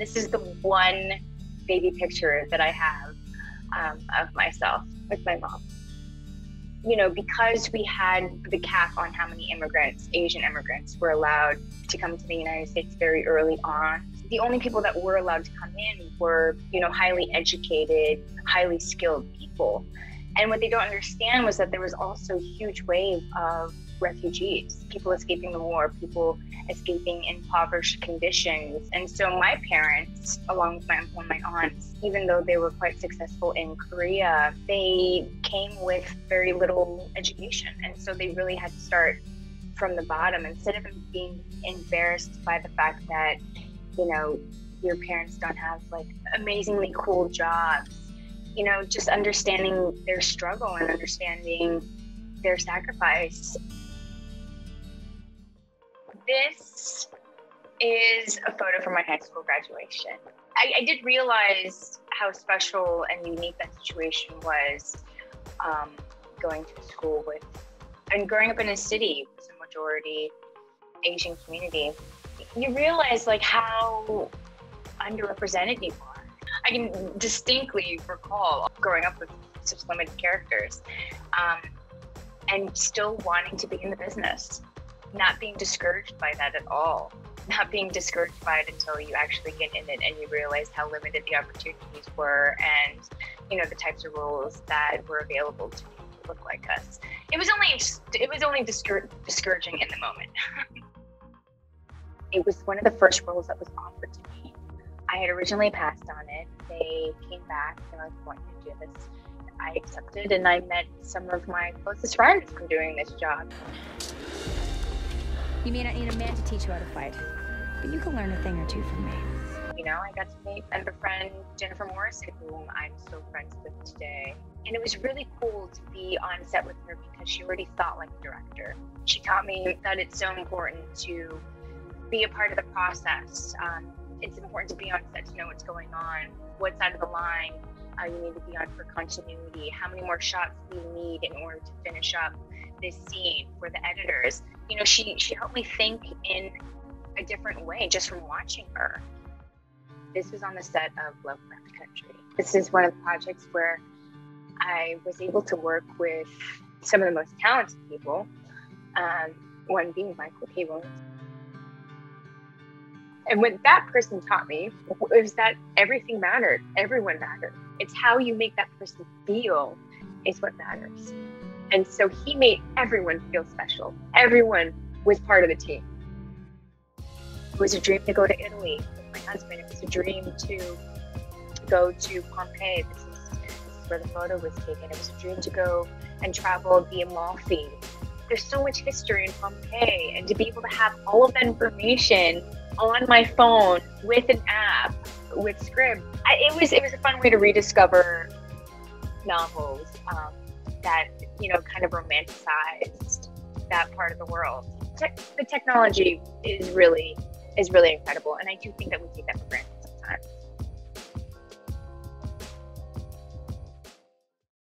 This is the one baby picture that I have um, of myself with my mom. You know, because we had the cap on how many immigrants, Asian immigrants, were allowed to come to the United States very early on. The only people that were allowed to come in were, you know, highly educated, highly skilled people. And what they don't understand was that there was also a huge wave of refugees, people escaping the war, people escaping impoverished conditions. And so my parents, along with my uncle and my aunts, even though they were quite successful in Korea, they came with very little education. And so they really had to start from the bottom instead of being embarrassed by the fact that, you know, your parents don't have like amazingly cool jobs. You know, just understanding their struggle and understanding their sacrifice this is a photo from my high school graduation. I, I did realize how special and unique that situation was um, going to school with and growing up in a city with a majority Asian community. You realize like how underrepresented you are. I can distinctly recall growing up with such limited characters um, and still wanting to be in the business not being discouraged by that at all not being discouraged by it until you actually get in it and you realize how limited the opportunities were and you know the types of roles that were available to people who look like us. It was only it was only discour- discouraging in the moment. It was one of the first roles that was offered to me i had originally passed on it they came back and i was going to do this i accepted and i met some of my closest friends from doing this job you may not need a man to teach you how to fight, but you can learn a thing or two from me. You know, I got to meet and befriend Jennifer Morrison, whom I'm still friends with today. And it was really cool to be on set with her because she already thought like a director. She taught me that it's so important to be a part of the process. Um, it's important to be on set to know what's going on, what side of the line uh, you need to be on for continuity, how many more shots do you need in order to finish up this scene for the editors you know, she she helped me think in a different way just from watching her. This was on the set of Lovecraft Country. This is one of the projects where I was able to work with some of the most talented people. Um, one being Michael K. Williams. And what that person taught me was that everything mattered. Everyone mattered. It's how you make that person feel is what matters. And so he made everyone feel special. Everyone was part of the team. It was a dream to go to Italy with my husband. It was a dream to go to Pompeii. This is, this is where the photo was taken. It was a dream to go and travel the Amalfi. There's so much history in Pompeii, and to be able to have all of that information on my phone with an app with Scribd, I, it was it was a fun way to rediscover novels um, that you know, kind of romanticized that part of the world. Te- the technology is really is really incredible, and I do think that we take that for granted sometimes.